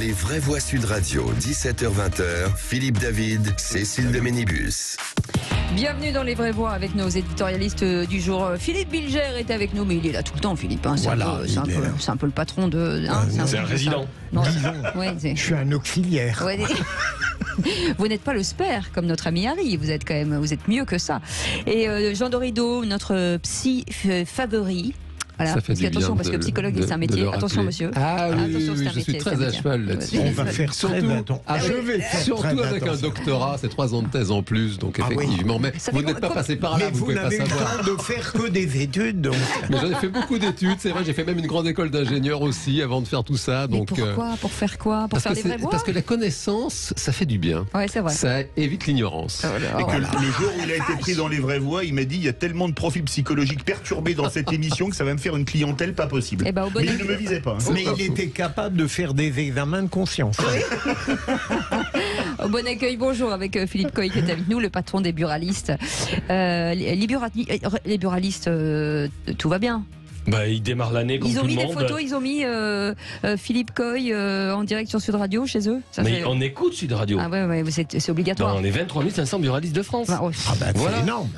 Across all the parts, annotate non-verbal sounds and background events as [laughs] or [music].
Les vraies voix Sud Radio, 17h20h, Philippe David, Cécile de Ménibus. Bienvenue dans les vraies voix avec nos éditorialistes du jour. Philippe Bilger est avec nous, mais il est là tout le temps, Philippe. hein. C'est Voilà, un, peu- c'est un, il est peu- là. c'est un peu le patron de. hein, c'est peu un résident. Non, Disons. [laughs] ouais, c'est- Je suis un auxiliaire. Ouais, [laughs] vous n'êtes pas le spare comme notre ami Harry, vous êtes quand même, vous êtes mieux que ça. Et euh, Jean Dorido, notre psy favori. Voilà. Ça fait Parce du bien parce que psychologue, c'est un métier. Attention, monsieur. Ah oui, Attention, oui, c'est un oui, je métier, suis très à cheval là-dessus. On va faire très Surtout attention. avec- Je vais faire Surtout très avec un attention. doctorat, c'est trois ans de thèse en plus, donc Ah oui. effectivement. Mais Ça vous n'êtes pas passé par là, Mais vous vous pouvez pas n'avez le savoir. temps de faire que des études, donc. [laughs] Mais j'en ai fait beaucoup d'études, c'est vrai, j'ai fait même une grande école d'ingénieur aussi avant de faire tout ça. Donc, euh, pourquoi Pour faire quoi Pour parce, faire que des voix parce que la connaissance, ça fait du bien. Ouais, c'est vrai. Ça évite l'ignorance. Et que le jour où il a été pris dans les vraies voies, il m'a dit il y a tellement de profils psychologiques perturbés dans cette émission que ça va me faire une clientèle pas possible. Eh ben, au bon Mais il ne me visait pas. hein. Mais il était capable de faire des examens de conscience. [laughs] Au bon accueil, bonjour, avec euh, Philippe Coy qui est avec nous, le patron des buralistes. Euh, les, les bura- les buralistes, euh, tout va bien? Bah, il démarre l'année comme Ils ont tout mis le des monde. photos, ils ont mis euh, euh, Philippe Coy euh, en direct sur Sud Radio chez eux? Ça Mais fait- on écoute Sud Radio. Ah ouais, ouais, c'est obligatoire. Dans les 23 500 buralistes de France. Ah, ouais. Ah bah, Voilà. c'est énorme.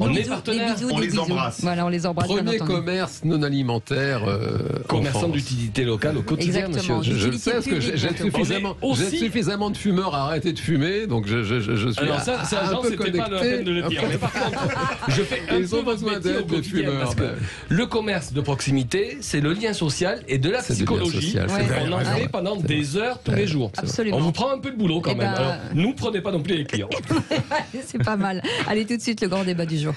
On est Bisous, partenaires. On les embrasse. Voilà, on les embrasse. Premier commerce non alimentaire. euh, Commerçant d'utilité locale au quotidien, Exactement. monsieur. Je, je le sais parce que j'aide suffisamment, aussi- de fumeurs à arrêter de fumer, donc je, je, je, je suis Alors ça, ça un peu c'était pas la connecté. peine de le dire. Mais par contre, je fais un Ils peu ont besoin d'aide, quotidien, fumeurs. parce que le commerce de proximité, c'est le lien social et de la C'est du lien psychologie. On en fait pendant des heures tous les jours. Absolument. On vous prend un peu de boulot quand Eh même. ben- Alors, nous prenez pas non plus les clients. [laughs] c'est pas mal. Allez, tout de suite, le grand débat du jour.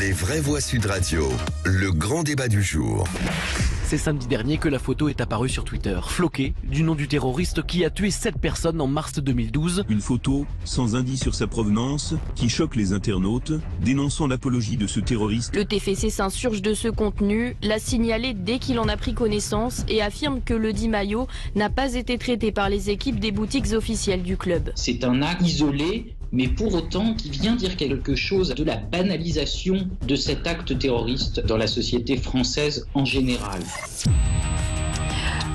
Les vraies voix Sud Radio, le grand débat du jour. C'est samedi dernier que la photo est apparue sur Twitter, floquée du nom du terroriste qui a tué 7 personnes en mars 2012. Une photo sans indice sur sa provenance qui choque les internautes, dénonçant l'apologie de ce terroriste Le TFC s'insurge de ce contenu, l'a signalé dès qu'il en a pris connaissance et affirme que le dit maillot n'a pas été traité par les équipes des boutiques officielles du club. C'est un acte isolé, mais pour autant qui vient dire quelque chose de la banalisation de cet acte terroriste dans la société française en général.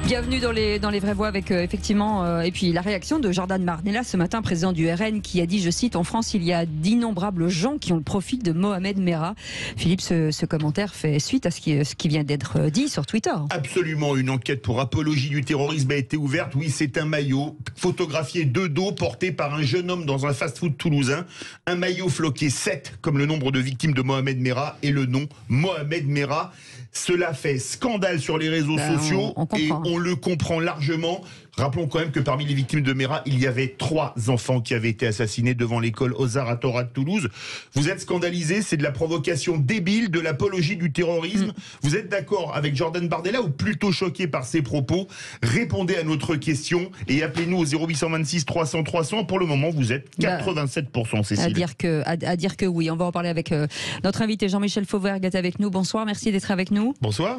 Bienvenue dans les, dans les vraies voix avec euh, effectivement euh, et puis la réaction de Jordan Marnella ce matin, président du RN, qui a dit, je cite, en France il y a d'innombrables gens qui ont le profil de Mohamed Merah. Philippe, ce, ce commentaire fait suite à ce qui, ce qui vient d'être euh, dit sur Twitter. Absolument, une enquête pour apologie du terrorisme a été ouverte. Oui, c'est un maillot photographié de dos porté par un jeune homme dans un fast-food toulousain. Un maillot floqué 7 comme le nombre de victimes de Mohamed Merah et le nom Mohamed Merah. Cela fait scandale sur les réseaux Ben, sociaux on- on et comprend. On le comprend largement. Rappelons quand même que parmi les victimes de Merah, il y avait trois enfants qui avaient été assassinés devant l'école Ozar à de Toulouse. Vous êtes scandalisé, c'est de la provocation débile, de l'apologie du terrorisme. Vous êtes d'accord avec Jordan Bardella ou plutôt choqué par ses propos? Répondez à notre question et appelez-nous au 0826 300 300. Pour le moment, vous êtes Bah, 87%, À Cécile. dire, que, à, à dire que oui, on va en parler avec euh, notre invité Jean-Michel Fauvergue est avec nous. Bonsoir, merci d'être avec nous. Bonsoir.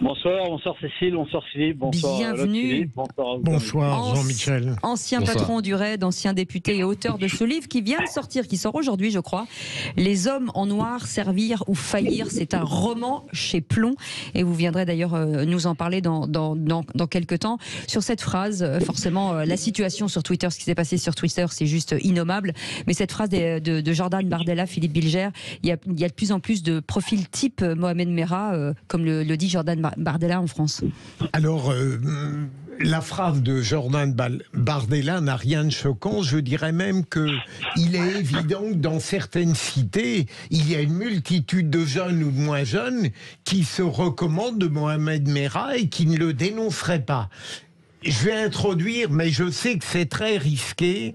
Bonsoir, bonsoir Cécile, bonsoir Philippe, bonsoir l'autre Bienvenue. Philippe, bonsoir Jean-Michel. Ancien Bonsoir. patron du RAID, ancien député et auteur de ce livre qui vient de sortir, qui sort aujourd'hui, je crois. Les hommes en noir, servir ou faillir. C'est un roman chez Plomb. Et vous viendrez d'ailleurs euh, nous en parler dans, dans, dans, dans quelques temps. Sur cette phrase, euh, forcément, euh, la situation sur Twitter, ce qui s'est passé sur Twitter, c'est juste innommable. Mais cette phrase de, de Jordan Bardella, Philippe Bilger, il y, a, il y a de plus en plus de profils type euh, Mohamed Merah, euh, comme le, le dit Jordan Bar- Bardella en France. Alors, euh, la phrase de Jordan Bardella n'a rien de choquant. Je dirais même que il est évident que dans certaines cités, il y a une multitude de jeunes ou de moins jeunes qui se recommandent de Mohamed Merah et qui ne le dénonceraient pas. Je vais introduire, mais je sais que c'est très risqué,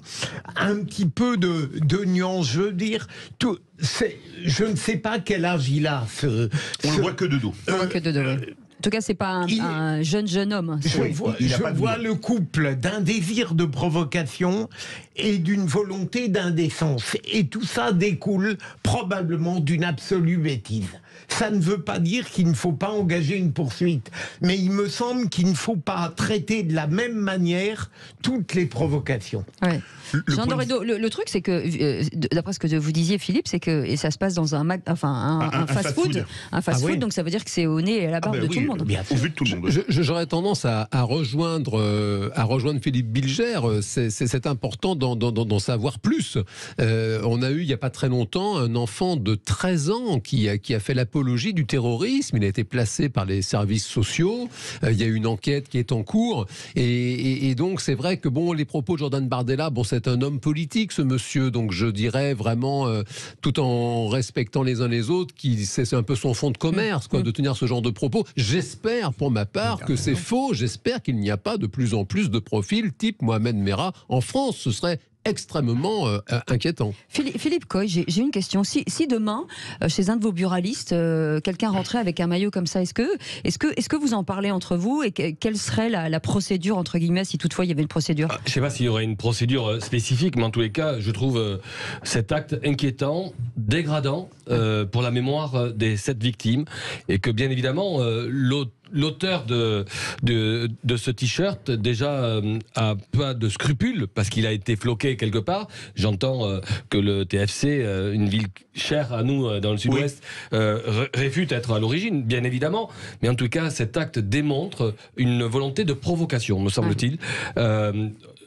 un petit peu de, de nuance. Je veux dire, tout, c'est- je ne sais pas quel âge il a. Ce, On ce- le voit que de dos. On voit que de oui. En tout cas, c'est pas un, il- un jeune jeune homme. Je Oui, vois, il a je vois le couple d'un désir de provocation et d'une volonté d'indécence. Et tout ça découle probablement d'une absolue bêtise. Ça ne veut pas dire qu'il ne faut pas engager une poursuite, mais il me semble qu'il ne faut pas traiter de la même manière toutes les provocations. Ouais. Jean Doredo, le, le truc, c'est que, euh, d'après ce que vous disiez, Philippe, c'est que et ça se passe dans un, mag- enfin, un, Un- un un fast-food, un fast-food, Ah oui. donc ça veut dire que c'est au nez et à la Ah barbe bah de oui, tout le monde. Au vu de tout le monde. J'aurais tendance à, à rejoindre, euh, à rejoindre Philippe Bilger. C'est important d'en savoir plus. Euh, on a eu, il n'y a pas très longtemps, un enfant de 13 ans qui a, qui a fait l'apologie du terrorisme. Il a été placé par les services sociaux. Euh, il y a une enquête qui est en cours. Et, et- et donc, c'est vrai que bon, les propos de Jordan Bardella, bon, c'est un homme politique, ce monsieur. Donc, je dirais vraiment, euh, tout en respectant les uns les autres, qui c'est c'est un peu son fond de commerce, quoi, de tenir ce genre de propos. J'espère, pour ma part, que c'est faux. J'espère qu'il n'y a pas de plus en plus de profils type Mohamed Merah en France. Ce serait extrêmement euh, inquiétant. Philippe, Philippe Coy, j'ai une question. Si, si demain, euh, chez un de vos buralistes, euh, quelqu'un rentrait avec un maillot comme ça, est-ce que, est que, est que vous en parlez entre vous et que- quelle serait la, la procédure, entre guillemets, si toutefois il y avait une procédure? Je ne sais pas s'il y aurait une procédure spécifique, mais en tous les cas, je trouve euh, cet acte inquiétant, dégradant euh, pour la mémoire euh, des sept victimes, et que bien évidemment, euh, l'au- l'auteur de, de, de ce t-shirt déjà euh, a pas de scrupules parce qu'il a été floqué quelque part. J'entends euh, que le TFC, euh, une ville chère à nous euh, dans le sud-ouest, euh, ré- réfute être à l'origine, bien évidemment. Mais en tout cas, cet acte démontre une volonté de provocation, me semble-t-il.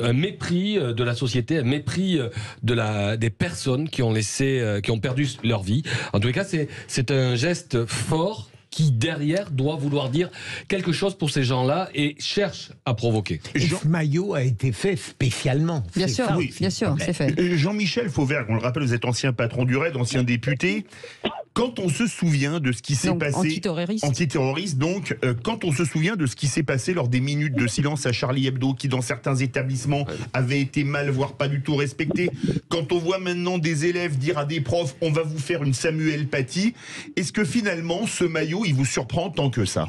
Un mépris euh, de la société, un mépris euh, de la, des personnes qui ont laissé, euh, qui ont perdu leur vie. En tous les cas, c'est, c'est un geste fort qui derrière doit vouloir dire quelque chose pour ces gens-là et cherche à provoquer. Et ce maillot a été fait spécialement? Bien sûr, ça. bien sûr, c'est fait. Jean-Michel Fauvert, on le rappelle, vous êtes ancien patron du RAID, ancien député. Quand on se souvient de ce qui s'est passé. antiterroriste. Antiterroriste, donc, euh, quand on se souvient de ce qui s'est passé lors des minutes de silence à Charlie Hebdo, qui dans certains établissements avait été mal, voire pas du tout respecté, quand on voit maintenant des élèves dire à des profs on va vous faire une Samuel Paty, est-ce que finalement ce maillot il vous surprend tant que ça?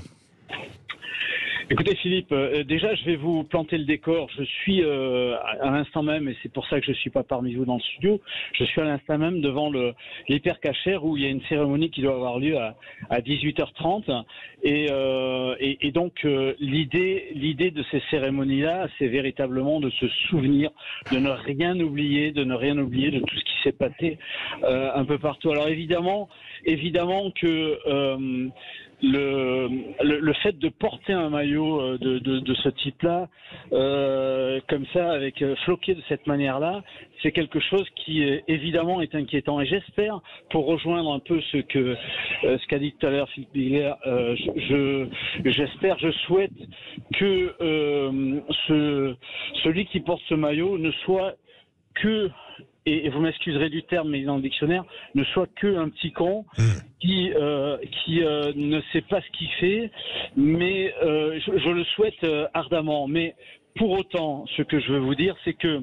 Écoutez Philippe, euh, déjà je vais vous planter le décor. Je suis euh, à l'instant même, et c'est pour ça que je suis pas parmi vous dans le studio, je suis à l'instant même devant l'hypercachère où il y a une cérémonie qui doit avoir lieu à, à 18h30. Et, euh, et, et donc euh, l'idée l'idée de ces cérémonies-là, c'est véritablement de se souvenir, de ne rien oublier, de ne rien oublier de tout ce qui s'est passé euh, un peu partout. Alors évidemment, évidemment que euh, le, le, le fait de porter un maillot euh, de, de, de ce type-là, euh, comme ça, avec euh, floqué de cette manière-là, c'est quelque chose qui euh, évidemment est inquiétant. Et j'espère, pour rejoindre un peu ce que ce qu'a dit tout à l'heure Philippe Biguer, euh, je- j'espère, je souhaite que euh, ce celui qui porte ce maillot ne soit que et et vous m'excuserez du terme, mais dans le dictionnaire, ne soit que un petit con qui euh, qui euh, ne sait pas ce qu'il fait, mais euh, je, je le souhaite euh, ardemment. Mais pour autant, ce que je veux vous dire, c'est que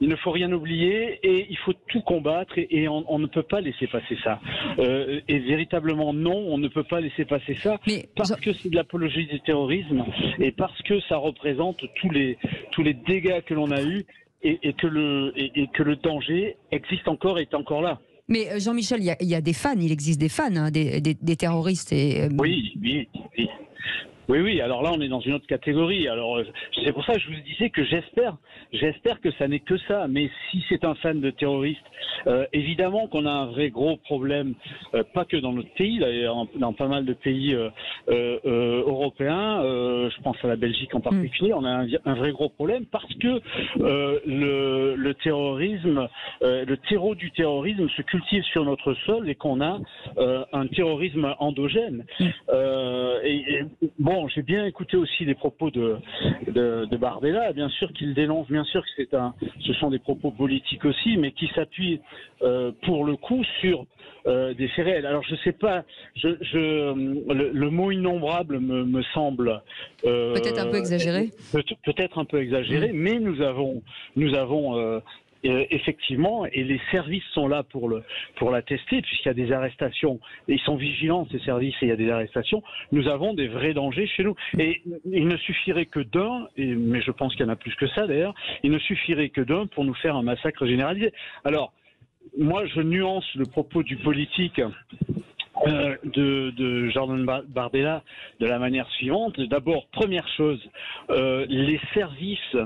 il ne faut rien oublier et il faut tout combattre et, et on, on ne peut pas laisser passer ça. Euh, et véritablement non, on ne peut pas laisser passer ça parce que c'est de l'apologie du terrorisme et parce que ça représente tous les tous les dégâts que l'on a eus et, et que le et, et que le danger existe encore et est encore là. Mais euh, Jean-Michel, il y, a- il y a des fans, il existe des fans, hein, des, des- des terroristes. Et, euh, Oui, oui, oui. Oui, oui, alors là, on est dans une autre catégorie. Alors, euh, c'est pour ça que je vous disais que j'espère, j'espère que ça n'est que ça. Mais si c'est un fan de terroriste, euh, évidemment qu'on a un vrai gros problème, euh, pas que dans notre pays, d'ailleurs, dans pas mal de pays euh, euh, européens, euh, je pense à la Belgique en particulier, on a un, un vrai gros problème parce que euh, le, le terrorisme, euh, le terreau du terrorisme se cultive sur notre sol et qu'on a euh, un terrorisme endogène. Euh, et, et, bon, j'ai bien écouté aussi les propos de, de, de Bardella, bien sûr qu'il dénonce, bien sûr que c'est un, ce sont des propos politiques aussi, mais qui s'appuient euh, pour le coup sur euh, des faits réels. Alors je sais pas, je, je, le, le mot innombrable me, me semble euh, Peut-être un peu exagéré. peut- peut-être un peu exagéré, mais nous avons, nous avons euh, effectivement, et les services sont là pour le pour l'attester, puisqu'il y a des arrestations, ils sont vigilants ces services, et il y a des arrestations. Nous avons des vrais dangers chez nous, et il ne suffirait que d'un, mais je pense qu'il y en a plus que ça d'ailleurs, il ne suffirait que d'un pour nous faire un massacre généralisé. Alors, moi, je nuance le propos du politique euh, de, de Jordan Bar- Bardella de la manière suivante. D'abord, première chose, euh, les services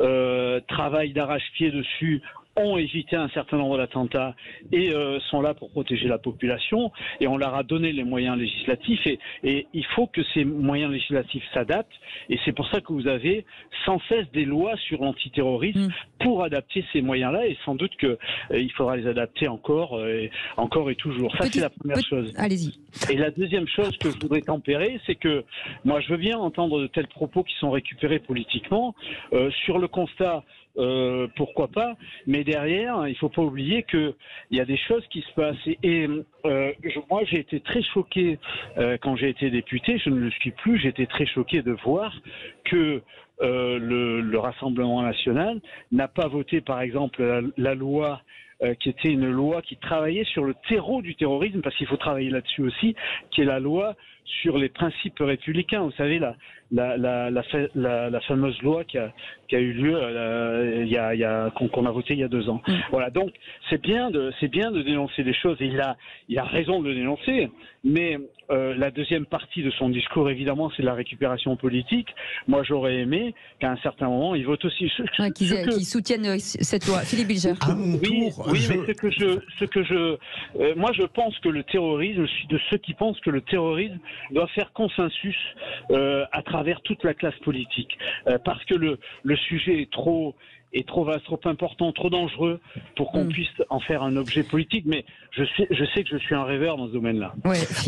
euh, travaillent d'arrache-pied dessus ont évité un certain nombre d'attentats et euh, sont là pour protéger la population et on leur a donné les moyens législatifs et, et il faut que ces moyens législatifs s'adaptent et c'est pour ça que vous avez sans cesse des lois sur l'antiterrorisme pour adapter ces moyens-là et sans doute que euh, faudra les adapter encore euh, et encore et toujours. Ça c'est la première chose. Allez-y. Et la deuxième chose que je voudrais tempérer, c'est que moi je veux bien entendre de tels propos qui sont récupérés politiquement. Euh, sur le constat, euh, pourquoi pas, mais derrière, il faut pas oublier que il y a des choses qui se passent. Et, euh, je- moi, j'ai été très choqué euh, quand j'ai été député. Je ne le suis plus. J'ai été très choqué de voir que le, le Rassemblement national n'a pas voté, par exemple, la, la loi qui était une loi qui travaillait sur le terreau du terrorisme, parce qu'il faut travailler là-dessus aussi, qui est la loi sur les principes républicains. Vous savez, la, la, la, la, fa- la- la fameuse loi qui a, qui a eu lieu euh, il y a, il y a, qu'on qu'on a voté il y a deux ans. Voilà, donc c'est bien de c'est bien de dénoncer des choses et il a il a raison de le dénoncer. Mais euh, la deuxième partie de son discours, évidemment, c'est de la récupération politique. Moi, j'aurais aimé qu'à un certain moment, il vote aussi. Ce- Ouais, qui, ce que- qui soutiennent euh, cette loi. Philippe Bilger. oui, oui, mais ce que je, ce que je, euh, moi je pense que le terrorisme, je suis de ceux qui pensent que le terrorisme doit faire consensus euh, à travers toute la classe politique, Euh, parce que le le sujet est trop est trop vaste, trop important, trop dangereux pour qu'on puisse en faire un objet politique. Mais je sais, je sais que je suis un rêveur dans ce domaine-là.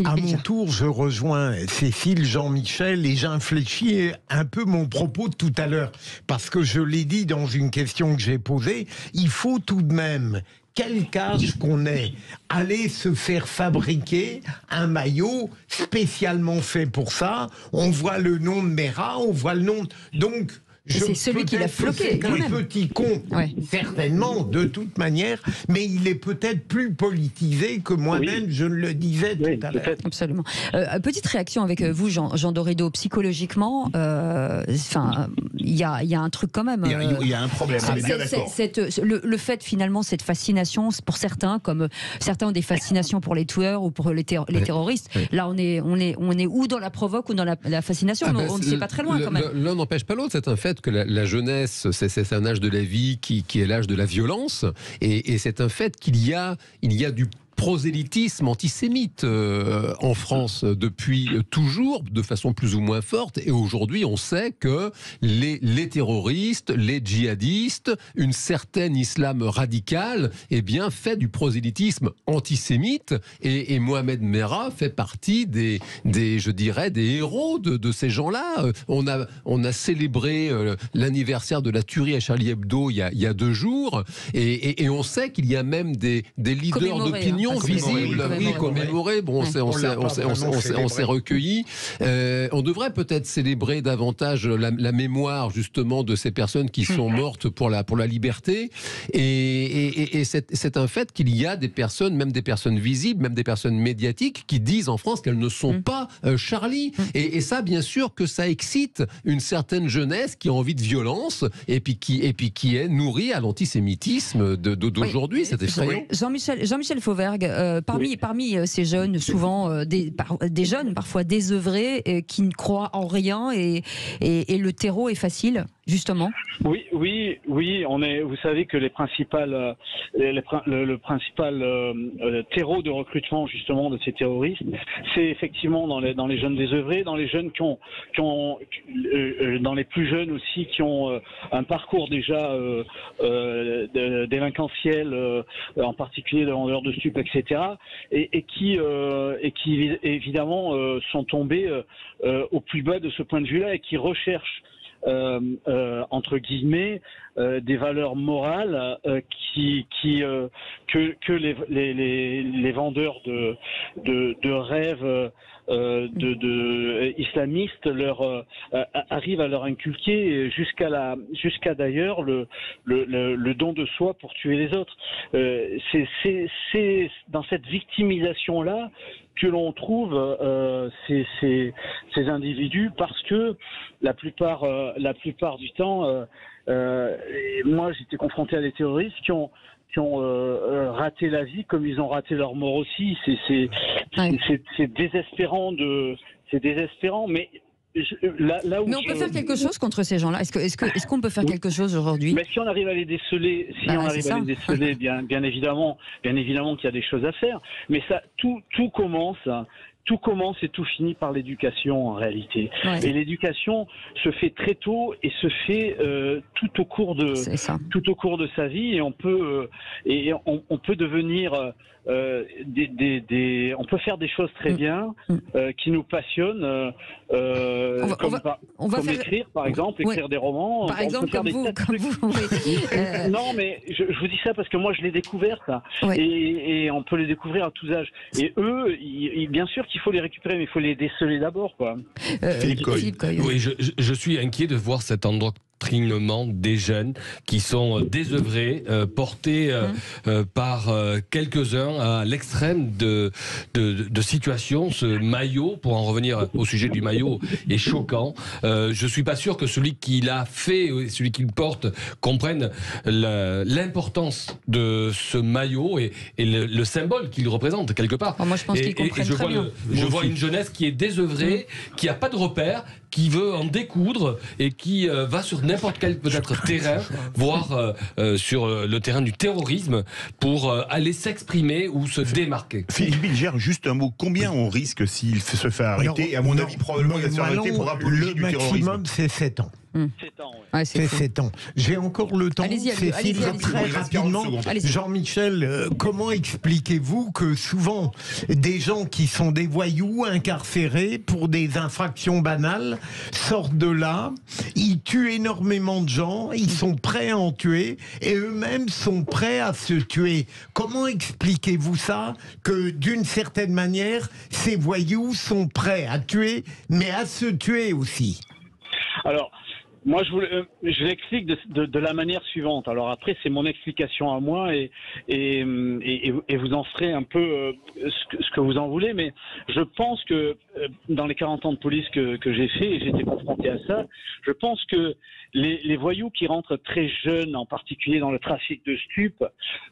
À mon tour, je rejoins Cécile, Jean-Michel et j'infléchis un peu mon propos de tout à l'heure. Parce que je l'ai dit dans une question que j'ai posée, il faut tout de même quel âge qu'on ait, aller se faire fabriquer un maillot spécialement fait pour ça. On voit le nom de Mera, on voit le nom. Donc. C'est celui qui l'a floqué, C'est quand un même. petit con, certainement, de toute manière, mais il est peut-être plus politisé que moi-même, je le disais tout à l'heure. Absolument. Euh, petite réaction avec euh, vous, Jean, Jean Dorido. Psychologiquement, euh, enfin, il y a, il y a un truc quand même. Il y a- il y a un problème, on est bien C'est- d'accord. le, le fait finalement, cette fascination, pour certains, comme euh, certains ont des fascinations pour les tueurs ou pour les, terroristes. Là, on est, on est, on est où dans la provoque ou dans la, la fascination Ah Mais ben, On ne sait pas très loin le- quand même. L'un n'empêche pas l'autre. C'est un fait que la, jeunesse, c'est- un âge de la vie qui, est l'âge de la violence. Et, et c'est un fait qu'il y y a du prosélytisme antisémite euh, en France depuis toujours, de façon plus ou moins forte. Et aujourd'hui, on sait que les, les terroristes, les djihadistes, une certaine islam radical, eh bien, fait du prosélytisme antisémite. Et, et Mohamed Merah fait partie des, des je dirais, des héros de, de ces gens-là. On a, on a célébré euh, l'anniversaire de la tuerie à Charlie Hebdo il y a, il y a deux jours. Et, et- et on sait qu'il y a même des, des leaders Commémoré, d'opinion célébré, visibles. oui. Bon, on s'est- recueillis. Euh, on devrait peut-être célébrer davantage la, la mémoire justement de ces personnes qui sont [laughs] mortes pour la, pour la liberté. Et, et- et- et c'est un fait qu'il y a des personnes, même des personnes visibles, même des personnes médiatiques, qui disent en France qu'elles ne sont pas euh, Charlie. Et, et ça, bien sûr, que ça excite une certaine jeunesse qui a envie de violence et puis qui, et puis qui est nourrie à l'antisémitisme d'aujourd'hui. C'est effrayant. Jean-Michel Jean-Michel Euh, parmi, parmi euh, ces jeunes, souvent euh, des, par- des jeunes parfois désœuvrés, qui ne croient en rien et, et, et le terreau est facile, justement. Oui, oui, oui. On est. Vous savez que les principales, euh, le, principal euh, euh, terreau de recrutement justement de ces terroristes, c'est effectivement dans les jeunes désœuvrés, dans les jeunes qui ont, qui ont dans les plus jeunes aussi qui ont un parcours déjà délinquantiel, en particulier de vendeurs de stupes, etc. Et, qui évidemment sont tombés au plus bas de ce point de vue-là et qui recherchent entre guillemets euh, des valeurs morales euh, qui, qui euh, que, que les, les, les, les vendeurs de, de, de rêves euh, de, de islamistes leur euh, euh, arrivent à leur inculquer jusqu'à la jusqu'à d'ailleurs le, le, le, don de soi pour tuer les autres. Euh, c'est c'est c'est dans cette victimisation là que l'on trouve euh, ces, ces, ces individus parce que la plupart, euh, la plupart du temps, euh, moi j'étais confronté à des terroristes qui ont qui ont raté la vie comme ils ont raté leur mort aussi. C'est désespérant de c'est désespérant, mais là, là où Mais on peut je- faire quelque chose contre ces gens-là. Est-ce que- qu'on peut faire quelque chose aujourd'hui? Mais si on arrive à les déceler, si Bah, on arrive ça. à les déceler, bien, bien évidemment, bien évidemment qu'il y a des choses à faire. Mais ça, tout, tout commence. Tout commence et tout finit par l'éducation en réalité. Ouais. Et l'éducation se fait très tôt et se fait euh, tout au cours de tout au cours de sa vie et on peut euh, et on, on peut devenir euh, des, des, des- on peut faire des choses Mm. très bien euh, qui nous passionnent On va- on comme, va- par- on va comme faire- écrire par exemple Ouais. écrire des romans Par exemple, comme vous, comme vous. [laughs] Euh, non, mais je, je vous dis ça parce que moi je l'ai découvert ça, et, et on peut les découvrir à tous âges. Et eux, ils- ils- bien sûr qu'il faut les récupérer, mais il faut les déceler d'abord, quoi. Euh, Philippe Coy. Oui, je, je- je suis inquiet de voir cet endoctrinement des jeunes qui sont euh, désœuvrés, euh, portés euh, euh, par euh, quelques-uns à l'extrême de, de, de situations. Ce maillot, pour en revenir au sujet du maillot, est choquant. Euh, je suis pas sûr que celui qui l'a fait, celui qui le porte, comprenne l'importance de ce maillot et, et le, le symbole qu'il représente quelque part. moi, je pense qu'ils comprennent je très vois bien. le- je vois une jeunesse qui est désœuvrée, qui n'a pas de repères, qui veut en découdre et qui euh, va sur n'importe quel peut-être terrain, voire euh, euh, sur le terrain du terrorisme, pour euh, aller s'exprimer ou se démarquer. Philippe Bilger, juste un mot. Combien on risque s'il se fait arrêter? Non, Et à mon non, avis, probablement, il va se faire arrêter pour apologie Le du terrorisme. maximum, c'est 7 ans. Ouais, c'est 7 ans. J'ai encore le temps. Allez-y, allez- très Il reste 40 rapidement. Jean-Michel, euh, comment expliquez-vous que souvent des gens qui sont des voyous incarcérés pour des infractions banales sortent de là, ils tuent énormément de gens, ils sont prêts à en tuer et eux-mêmes sont prêts à se tuer. Comment expliquez-vous ça que d'une certaine manière, ces voyous sont prêts à tuer, mais à se tuer aussi? Alors, moi, je, voulais- euh, je l'explique de, de- de la manière suivante. Alors après, c'est mon explication à moi et, et, et, et vous en ferez un peu euh, ce, que, ce que vous en voulez. Mais je pense que dans les 40 ans de police que, que j'ai fait, et été confronté à ça, je pense que les, les voyous qui rentrent très jeunes, en particulier dans le trafic de stupes,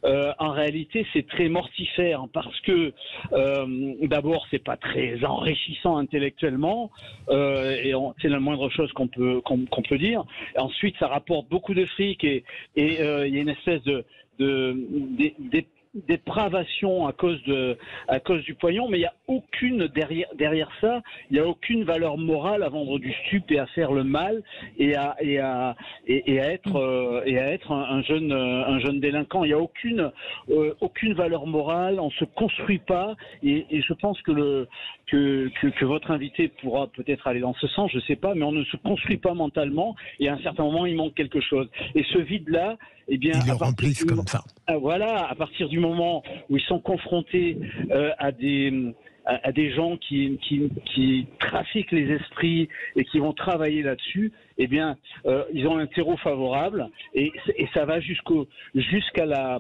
euh, en réalité, c'est très mortifère parce que euh, d'abord, c'est pas très enrichissant intellectuellement, euh, et c'est la moindre chose qu'on peut qu'on peut dire. Ensuite, ça rapporte beaucoup de fric et euh, il y a une espèce de de d'é- d'é- dépravation à cause de à cause du poignon, mais il n'y a aucune derrière derrière ça, il n'y a aucune valeur morale à vendre du stup et à faire le mal et à et à et, et à être euh, et à être un, un jeune un jeune délinquant. Il n'y a aucune euh, aucune valeur morale, on se construit pas et, et je pense que le que, que, que votre invité pourra peut-être aller dans ce sens, je sais pas, mais on ne se construit pas mentalement et à un certain moment il manque quelque chose. Et ce vide là, eh bien, Ils le remplissent comme ça. ah, voilà, à partir du moment où ils sont confrontés euh, à des à, des gens qui, qui, qui trafiquent les esprits et qui vont travailler là-dessus, eh bien, euh, ils ont un terreau favorable et, et ça va jusqu'au jusqu'à la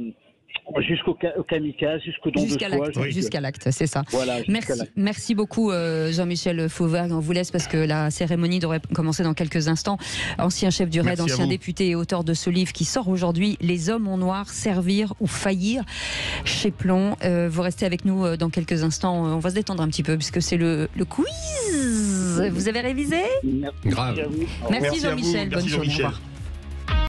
jusqu'au kamikaze, jusqu'au don de Jusqu'à soi. l'acte, jusqu'à l'acte, c'est ça. Voilà, Merci, beaucoup euh, Jean-Michel Fauvergue. On vous laisse parce que la cérémonie devrait commencer dans quelques instants. Ancien chef du RAID, Merci ancien député et auteur de ce livre qui sort aujourd'hui, Les hommes en noir, servir ou faillir chez Plomb. Euh, vous restez avec nous euh, dans quelques instants. On va se détendre un petit peu puisque c'est le, le quiz. Vous avez révisé? Merci. Merci. Jean-Michel. Merci Bonne journée. Au Jean-Michel. revoir.